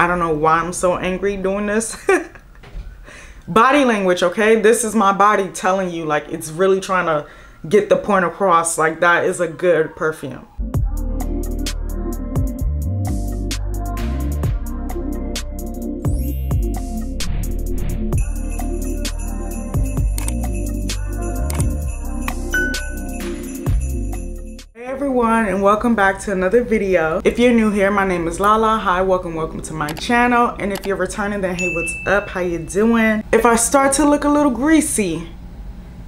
I don't know why I'm so angry doing this. body language, okay? This is my body telling you like it's really trying to get the point across like that is a good perfume. Everyone and welcome back to another video. If you're new here my name is lala. Hi welcome welcome to my channel. And if you're returning then hey what's up? How you doing? If i start to look a little greasy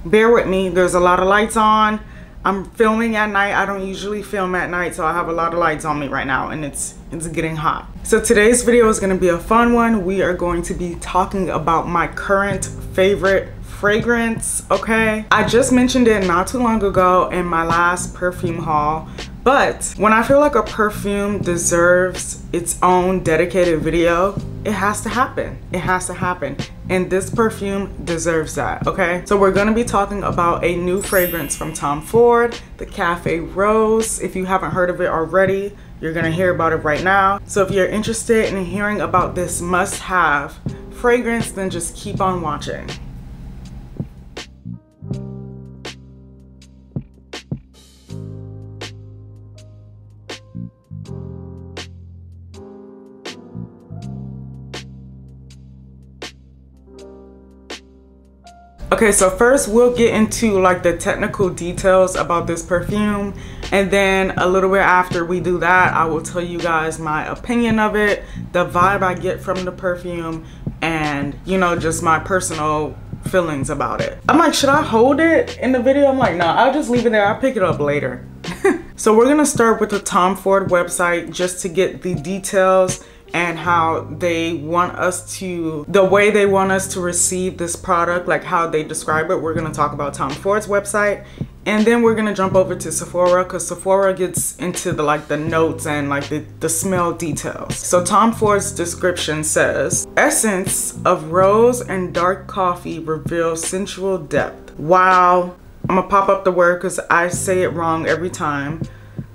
bear with me. There's a lot of lights on. I'm filming at night. I don't usually film at night so i have a lot of lights on me right now and it's it's getting hot. So today's video is going to be a fun one. We are going to be talking about my current favorite fragrance, okay? I just mentioned it not too long ago in my last perfume haul, but when I feel like a perfume deserves its own dedicated video, it has to happen. It has to happen. And this perfume deserves that, okay? So we're gonna be talking about a new fragrance from Tom Ford, the Cafe Rose. If you haven't heard of it already, you're gonna hear about it right now. So if you're interested in hearing about this must-have fragrance, then just keep on watching. Okay, so first we'll get into like the technical details about this perfume and then a little bit after we do that, I will tell you guys my opinion of it, the vibe I get from the perfume and you know, just my personal feelings about it. I'm like, should I hold it in the video? I'm like, no, nah, I'll just leave it there. I'll pick it up later. so we're gonna start with the Tom Ford website just to get the details and how they want us to, the way they want us to receive this product, like how they describe it. We're gonna talk about Tom Ford's website and then we're gonna jump over to Sephora because Sephora gets into the like the notes and like the, the smell details. So Tom Ford's description says, essence of rose and dark coffee reveals sensual depth. Wow, I'm gonna pop up the word because I say it wrong every time.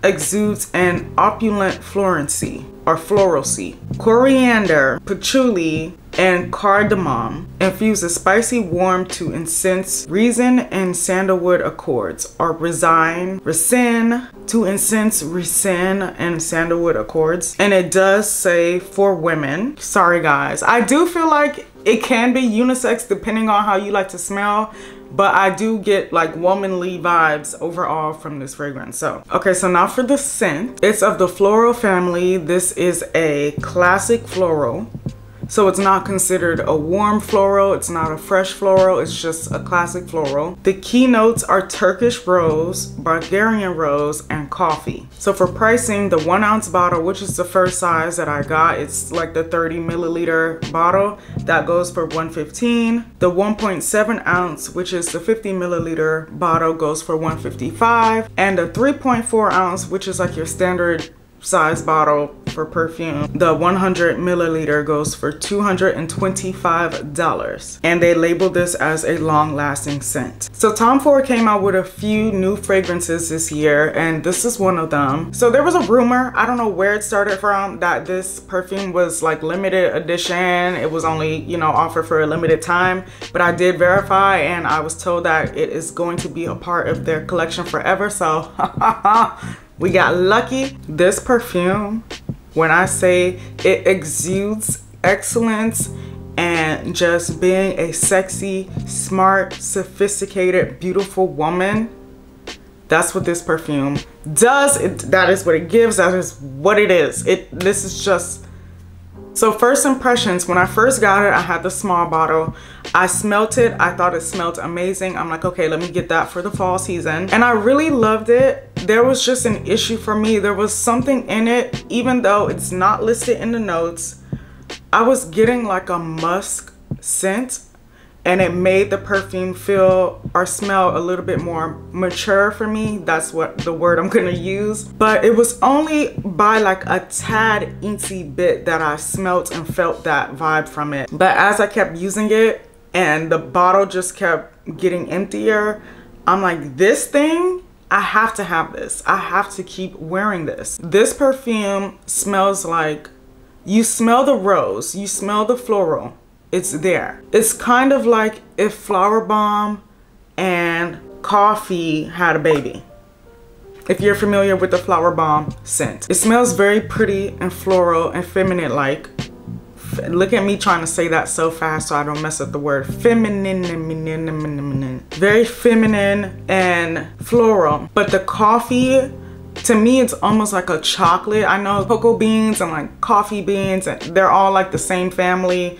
Exudes an opulent florency or floralcy. Coriander, patchouli, and cardamom infuse a spicy warm to incense. Resin and sandalwood accords or resign resin to incense resin and sandalwood accords. And it does say for women. Sorry guys. I do feel like it can be unisex depending on how you like to smell but I do get like womanly vibes overall from this fragrance. So, okay, so now for the scent. It's of the floral family. This is a classic floral. So it's not considered a warm floral, it's not a fresh floral, it's just a classic floral. The keynotes are Turkish rose, Bulgarian rose, and coffee. So for pricing, the one ounce bottle, which is the first size that I got, it's like the 30 milliliter bottle, that goes for 115. The 1.7 ounce, which is the 50 milliliter bottle goes for 155. And the 3.4 ounce, which is like your standard size bottle for perfume. The 100 milliliter goes for $225 and they label this as a long lasting scent. So Tom Ford came out with a few new fragrances this year and this is one of them. So there was a rumor, I don't know where it started from, that this perfume was like limited edition. It was only, you know, offered for a limited time, but I did verify and I was told that it is going to be a part of their collection forever. So We got lucky. This perfume, when I say it exudes excellence and just being a sexy, smart, sophisticated, beautiful woman, that's what this perfume does. It, that is what it gives. That is what it is. It. This is just so first impressions, when I first got it, I had the small bottle. I smelt it. I thought it smelled amazing. I'm like, okay, let me get that for the fall season. And I really loved it. There was just an issue for me. There was something in it, even though it's not listed in the notes. I was getting like a musk scent and it made the perfume feel or smell a little bit more mature for me that's what the word i'm gonna use but it was only by like a tad incy bit that i smelt and felt that vibe from it but as i kept using it and the bottle just kept getting emptier i'm like this thing I have to have this. I have to keep wearing this. This perfume smells like You smell the rose, you smell the floral. It's there. It's kind of like if Flowerbomb and Coffee had a baby. If you're familiar with the Flowerbomb scent. It smells very pretty and floral and feminine like look at me trying to say that so fast so I don't mess up the word. Feminine, very feminine and floral. But the coffee, to me, it's almost like a chocolate. I know cocoa beans and like coffee beans, and they're all like the same family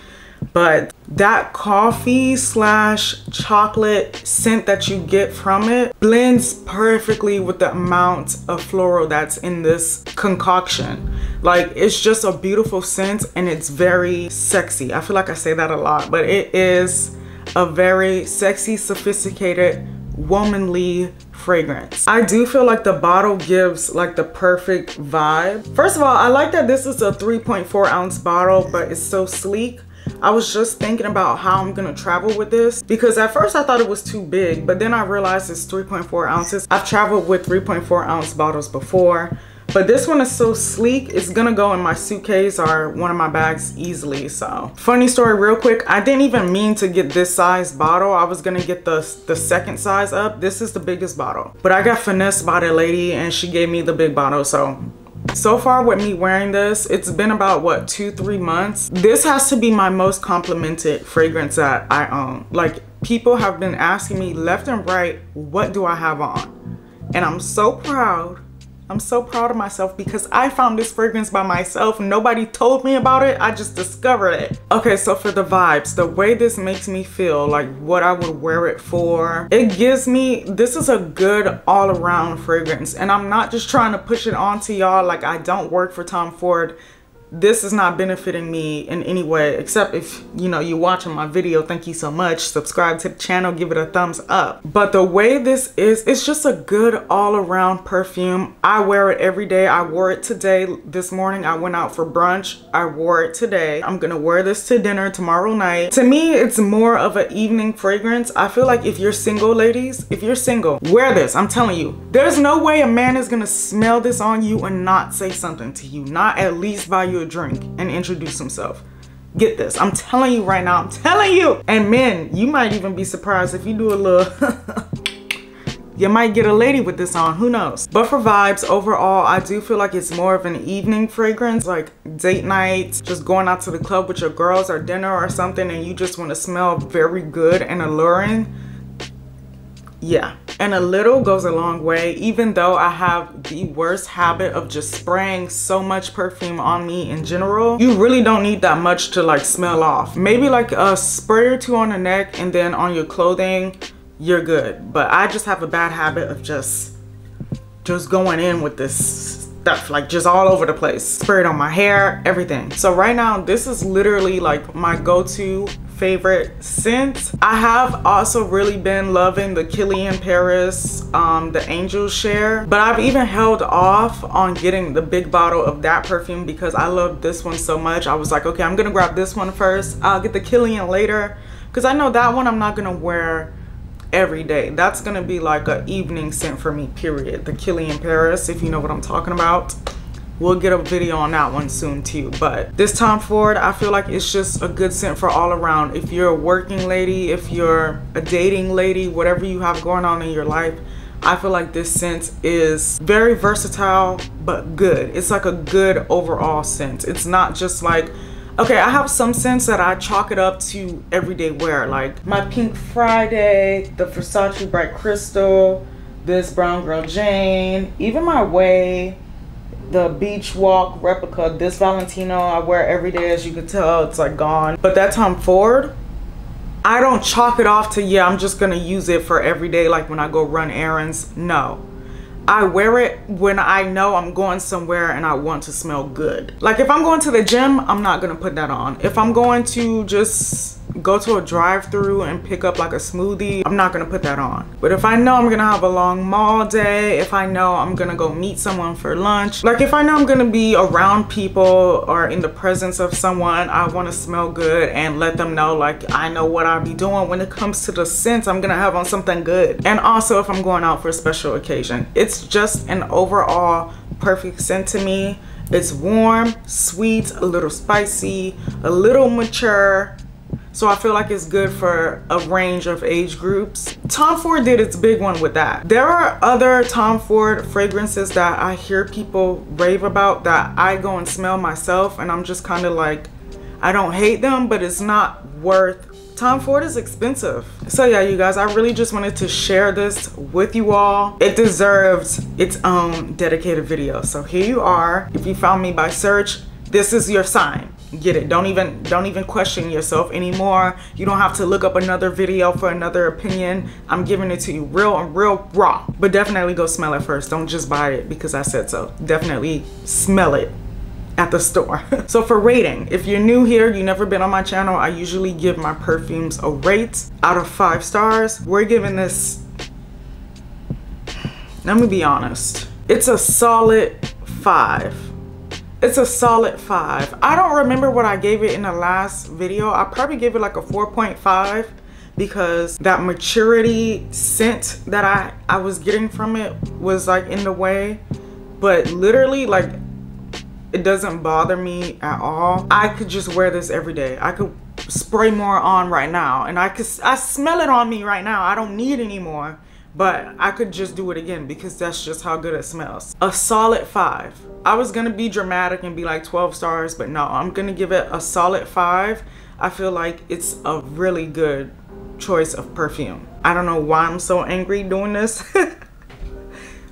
but that coffee slash chocolate scent that you get from it blends perfectly with the amount of floral that's in this concoction like it's just a beautiful scent and it's very sexy i feel like i say that a lot but it is a very sexy sophisticated womanly fragrance. I do feel like the bottle gives like the perfect vibe. First of all, I like that this is a 3.4 ounce bottle, but it's so sleek. I was just thinking about how I'm gonna travel with this because at first I thought it was too big, but then I realized it's 3.4 ounces. I've traveled with 3.4 ounce bottles before, but this one is so sleek, it's gonna go in my suitcase or one of my bags easily, so. Funny story real quick, I didn't even mean to get this size bottle. I was gonna get the, the second size up. This is the biggest bottle. But I got finessed by the lady and she gave me the big bottle, so so far with me wearing this, it's been about what, two, three months. This has to be my most complimented fragrance that I own. Like people have been asking me left and right, what do I have on? And I'm so proud I'm so proud of myself because I found this fragrance by myself. Nobody told me about it. I just discovered it. Okay, so for the vibes, the way this makes me feel, like what I would wear it for, it gives me, this is a good all around fragrance. And I'm not just trying to push it onto y'all like I don't work for Tom Ford this is not benefiting me in any way except if you know you're watching my video thank you so much subscribe to the channel give it a thumbs up. But the way this is it's just a good all-around perfume. I wear it every day. I wore it today this morning i went out for brunch. I wore it today. I'm gonna wear this to dinner tomorrow night. To me it's more of an evening fragrance. I feel like if you're single ladies if you're single wear this. I'm telling you there's no way a man is gonna smell this on you and not say something to you. Not at least buy a drink and introduce himself. Get this, I'm telling you right now, I'm telling you. And men, you might even be surprised if you do a little, you might get a lady with this on, who knows? But for vibes, overall, I do feel like it's more of an evening fragrance, like date night, just going out to the club with your girls or dinner or something and you just wanna smell very good and alluring. Yeah, and a little goes a long way even though I have the worst habit of just spraying so much perfume on me in general. You really don't need that much to like smell off. Maybe like a spray or two on the neck and then on your clothing you're good. But I just have a bad habit of just just going in with this stuff like just all over the place. Spray it on my hair everything. So right now this is literally like my go-to favorite scent. I have also really been loving the Kilian Paris, um, the Angel Share, but I've even held off on getting the big bottle of that perfume because I love this one so much. I was like, okay, I'm gonna grab this one first. I'll get the Kilian later because I know that one I'm not gonna wear every day. That's gonna be like an evening scent for me, period. The Kilian Paris, if you know what I'm talking about we'll get a video on that one soon too. But this Tom Ford I feel like it's just a good scent for all around. If you're a working lady if you're a dating lady whatever you have going on in your life I feel like this scent is very versatile but good. It's like a good overall scent. It's not just like okay I have some scents that I chalk it up to everyday wear like my Pink Friday the Versace Bright Crystal this Brown Girl Jane even my Way the beach walk replica this valentino i wear every day as you can tell it's like gone but that tom ford i don't chalk it off to yeah i'm just gonna use it for every day like when i go run errands no I wear it when I know I'm going somewhere and I want to smell good. Like if I'm going to the gym, I'm not gonna put that on. If I'm going to just go to a drive-through and pick up like a smoothie, I'm not gonna put that on. But if I know I'm gonna have a long mall day, if I know I'm gonna go meet someone for lunch, like if I know I'm gonna be around people or in the presence of someone, I wanna smell good and let them know like I know what I'll be doing when it comes to the scents, I'm gonna have on something good. And also if I'm going out for a special occasion, it's just an overall perfect scent to me It's warm, sweet, a little spicy, a little mature. So I feel like it's good for a range of age groups. Tom Ford did its big one with that. There are other Tom Ford fragrances that I hear people rave about that I go and smell myself and I'm just kind of like, I don't hate them, but it's not worth Tom Ford is expensive. So yeah, you guys, I really just wanted to share this with you all. It deserves its own dedicated video. So here you are. If you found me by search, this is your sign get it don't even don't even question yourself anymore you don't have to look up another video for another opinion i'm giving it to you real and real raw but definitely go smell it first don't just buy it because i said so definitely smell it at the store. so for rating, if you're new here, you never been on my channel, I usually give my perfumes a rate out of five stars. We're giving this, let me be honest, it's a solid five. It's a solid five. I don't remember what I gave it in the last video. I probably gave it like a 4.5 because that maturity scent that I, I was getting from it was like in the way. But literally like it doesn't bother me at all. I could just wear this every day. I could spray more on right now and I could I smell it on me right now. I don't need any more, but I could just do it again because that's just how good it smells. A solid five. I was gonna be dramatic and be like 12 stars, but no, I'm gonna give it a solid five. I feel like it's a really good choice of perfume. I don't know why I'm so angry doing this.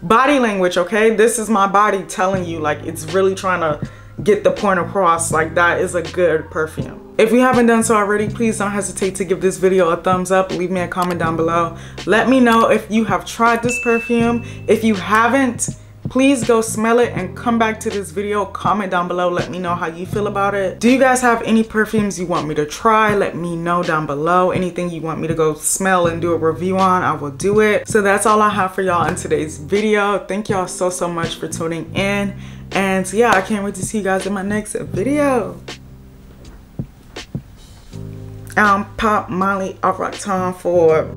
body language okay this is my body telling you like it's really trying to get the point across like that is a good perfume if you haven't done so already please don't hesitate to give this video a thumbs up. Leave me a comment down below. Let me know if you have tried this perfume. If you haven't please go smell it and come back to this video. Comment down below. Let me know how you feel about it. Do you guys have any perfumes you want me to try? Let me know down below. Anything you want me to go smell and do a review on i will do it. So that's all i have for y'all in today's video. Thank y'all so so much for tuning in. And yeah i can't wait to see you guys in my next video I'm Pop Molly. Of Tom for